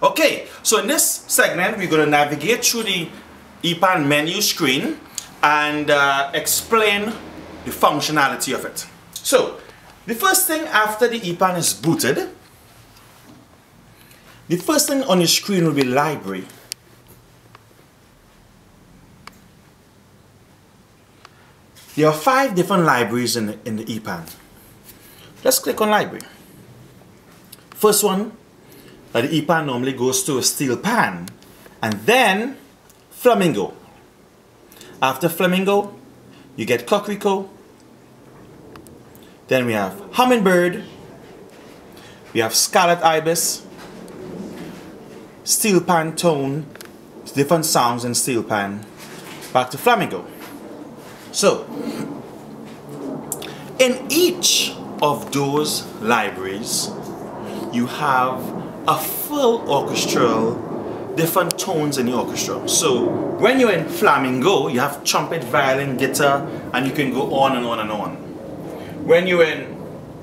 Okay, so in this segment, we're going to navigate through the EPAN menu screen and uh, explain the functionality of it. So, the first thing after the EPAN is booted, the first thing on the screen will be library. There are five different libraries in the, in the EPAN. Let's click on library. First one the EPAN normally goes to a steel pan and then flamingo. After flamingo, you get cocorico. Then we have hummingbird. We have scarlet ibis. Steel pan tone. Different sounds in steel pan. Back to flamingo. So, in each of those libraries, you have a full orchestral different tones in the orchestra. So when you're in flamingo, you have trumpet, violin, guitar, and you can go on and on and on. When you're in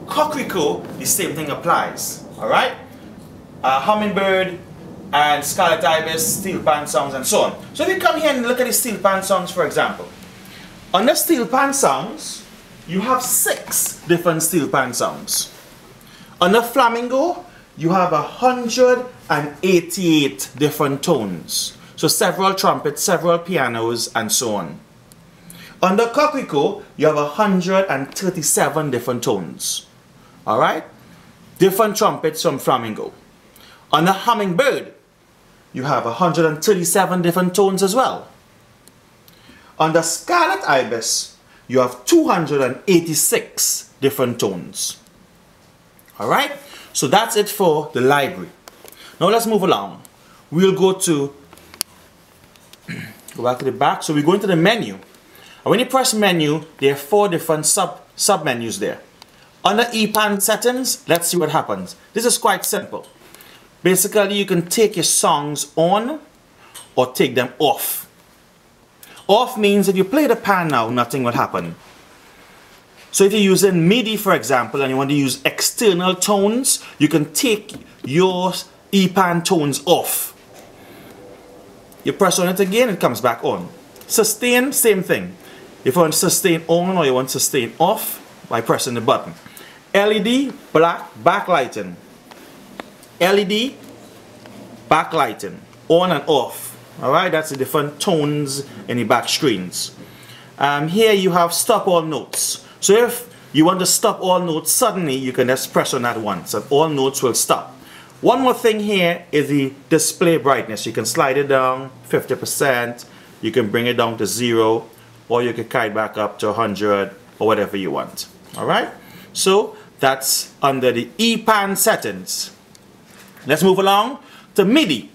cocorico, the same thing applies. All right? Uh, hummingbird and scarlet ibis, steel pan sounds, and so on. So if you come here and look at the steel pan sounds, for example, on the steel pan sounds, you have six different steel pan sounds. On the flamingo, you have 188 different tones. So several trumpets, several pianos, and so on. On the cocorico, you have 137 different tones. Alright? Different trumpets from flamingo. On the hummingbird, you have 137 different tones as well. On the scarlet ibis, you have 286 different tones. Alright? So that's it for the library. Now let's move along. We'll go to, go back to the back. So we go into the menu. And when you press menu, there are four different sub, sub menus there. Under EPAN settings, let's see what happens. This is quite simple. Basically, you can take your songs on or take them off. Off means if you play the pan now, nothing will happen. So if you're using MIDI, for example, and you want to use external tones, you can take your EPAN tones off. You press on it again, it comes back on. Sustain, same thing. If you want sustain on or you want sustain off, by pressing the button. LED, black, backlighting. LED, backlighting, on and off. Alright, that's the different tones in the back screens. Um, here you have stop all notes. So if you want to stop all notes suddenly, you can just press on that once and all notes will stop. One more thing here is the display brightness. You can slide it down 50%, you can bring it down to zero, or you can carry it back up to 100 or whatever you want. Alright? So that's under the EPAN settings. Let's move along to MIDI.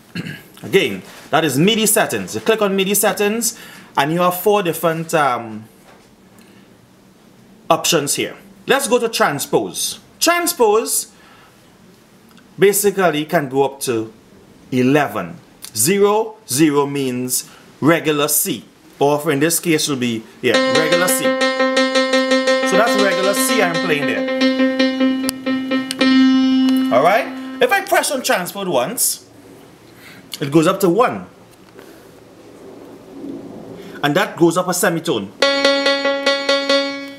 Again, that is MIDI settings. You click on MIDI settings and you have four different um, options here. Let's go to transpose. Transpose basically can go up to 11. 0, 0 means regular C. Or in this case will be, yeah, regular C. So that's regular C I'm playing there. Alright? If I press on transpose once, it goes up to 1. And that goes up a semitone.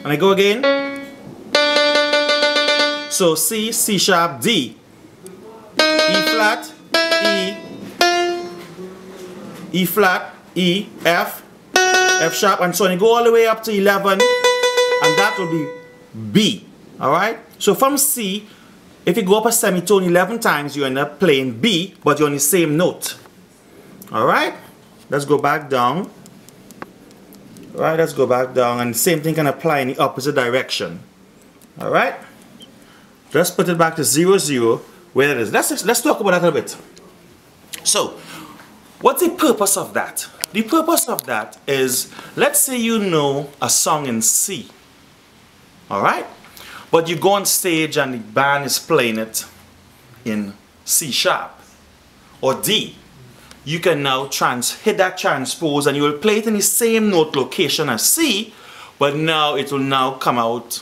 And I go again. So C, C sharp, D. E flat, E. E flat, E, F, F sharp, and so on. You go all the way up to 11, and that will be B. Alright? So from C, if you go up a semitone 11 times, you end up playing B, but you're on the same note. Alright? Let's go back down. Alright, let's go back down and same thing can apply in the opposite direction. Alright? Let's put it back to 0, 0, where it is. Let's, let's talk about that a bit. So, what's the purpose of that? The purpose of that is, let's say you know a song in C. Alright? But you go on stage and the band is playing it in C sharp or D you can now trans hit that transpose and you will play it in the same note location as C, but now it will now come out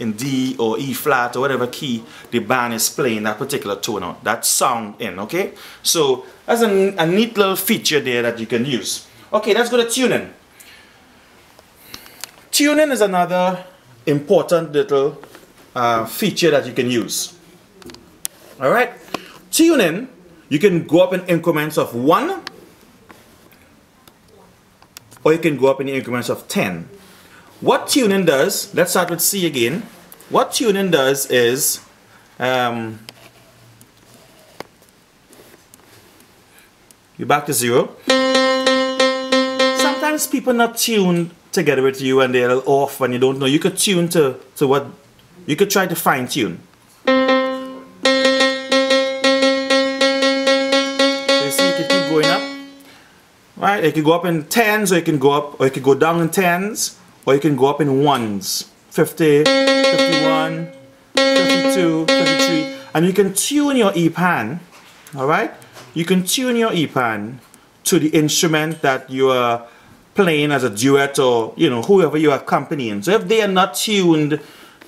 in D or E flat or whatever key the band is playing that particular tone on, that sound in, okay? So that's a, a neat little feature there that you can use. Okay, let's go to tuning. Tuning is another important little uh, feature that you can use. Alright, tuning, you can go up in increments of 1 or you can go up in increments of 10. What tuning does, let's start with C again. What tuning does is, um, you're back to zero. Sometimes people not tuned together with you and they're off and you don't know. You could tune to, to what, you could try to fine tune. Right, it can go up in tens or it can go up, or it can go down in tens or you can go up in ones. 50 51 52 53 and you can tune your EPAN alright you can tune your EPAN to the instrument that you are playing as a duet or you know whoever you are accompanying. So if they are not tuned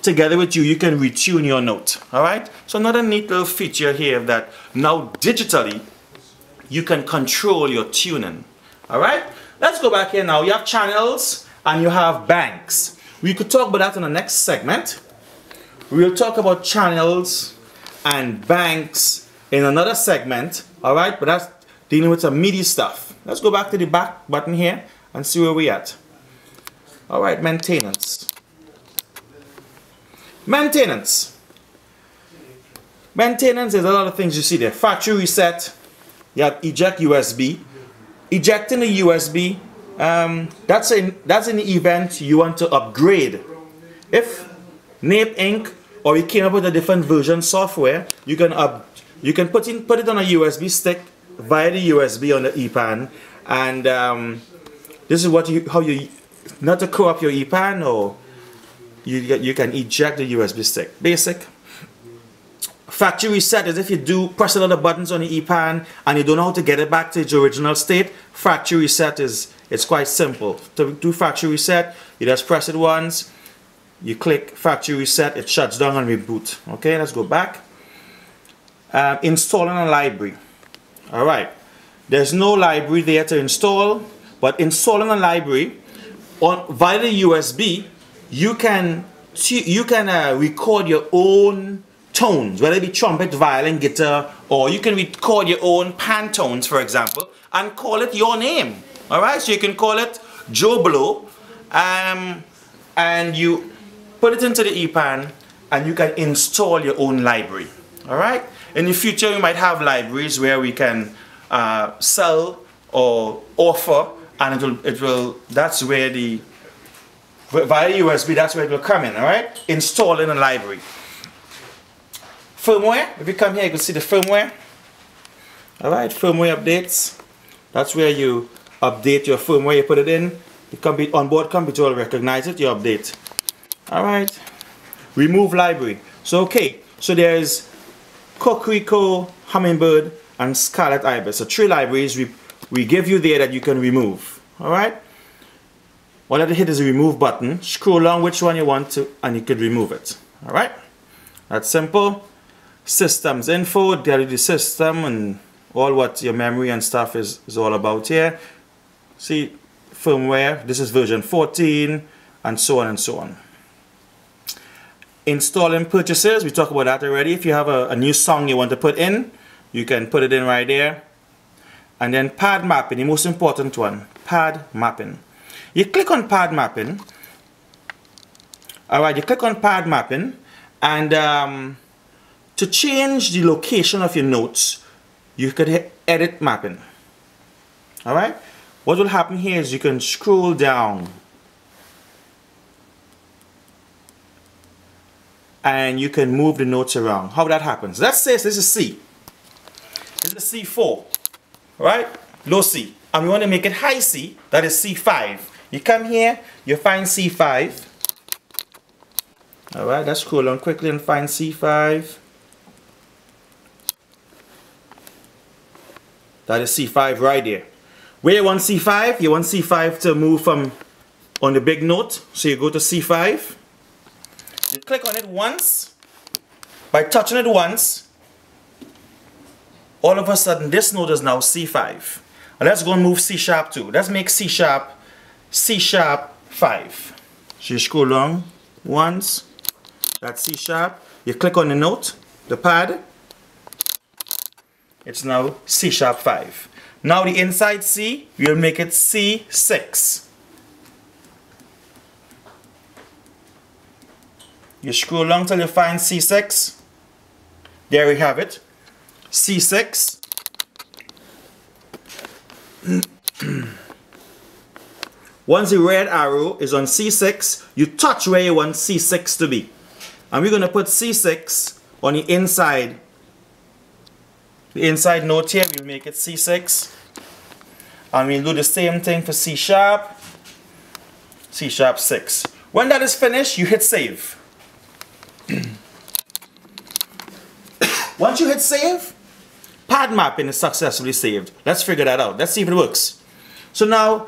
together with you you can retune your note alright so another neat little feature here that now digitally you can control your tuning alright let's go back here now you have channels and you have banks. We could talk about that in the next segment. We'll talk about channels and banks in another segment, all right? But that's dealing with some meaty stuff. Let's go back to the back button here and see where we're at. All right, maintenance. Maintenance. Maintenance is a lot of things you see there. Factory reset. You have eject USB. Ejecting the USB um, that's in that's an event you want to upgrade. If Nape Inc. or you came up with a different version software, you can up you can put in put it on a USB stick via the USB on the EPAN, and um, this is what you how you not to co up your EPAN or you you can eject the USB stick. Basic. Factory reset is if you do press a lot of buttons on the EPAN and you don't know how to get it back to its original state. Factory reset is it's quite simple. To do factory reset, you just press it once, you click factory reset, it shuts down and reboot. Okay, let's go back. Um, installing a library. Alright, there's no library there to install, but installing a library on via the USB, you can you can uh, record your own tones, whether it be trumpet, violin, guitar, or you can record your own pan tones, for example, and call it your name. All right, so you can call it Joe Blow, um, and you put it into the EPAN, and you can install your own library. All right. In the future, we might have libraries where we can uh, sell or offer, and it will, it will. That's where the via USB. That's where it will come in. All right. Installing a library. Firmware. If you come here, you can see the firmware. All right. Firmware updates. That's where you update your firmware you put it in. The computer onboard computer will recognize it you update. All right. Remove library. So okay. So there's Cocorico Hummingbird and Scarlet Ibis so three libraries we, we give you there that you can remove. All right. All you hit is the remove button. Scroll along which one you want to and you can remove it. All right. That's simple systems info you the system and all what your memory and stuff is, is all about here. See firmware this is version 14 and so on and so on. Installing purchases we talked about that already. If you have a, a new song you want to put in you can put it in right there. And then pad mapping the most important one pad mapping. You click on pad mapping. Alright you click on pad mapping and um, to change the location of your notes you could hit edit mapping alright what will happen here is you can scroll down and you can move the notes around. How that happens? Let's say this is C. This is C4, right? Low C. And we want to make it high C, that is C5. You come here, you find C5. Alright, let's scroll on quickly and find C5. That is C5 right there. Where you want C5, you want C5 to move from on the big note. So you go to C5. You click on it once. By touching it once, all of a sudden this note is now C5. let's go and move C sharp 2. Let's make C sharp C sharp 5. So you scroll along once, that's C sharp. You click on the note, the pad, it's now C sharp 5. Now the inside C, we'll make it C6. You scroll along till you find C6. There we have it. C6. Once the red arrow is on C6, you touch where you want C6 to be. And we're going to put C6 on the inside. Inside note here, we'll make it C6. And we'll do the same thing for C sharp, C sharp 6. When that is finished, you hit save. Once you hit save, pad mapping is successfully saved. Let's figure that out. Let's see if it works. So now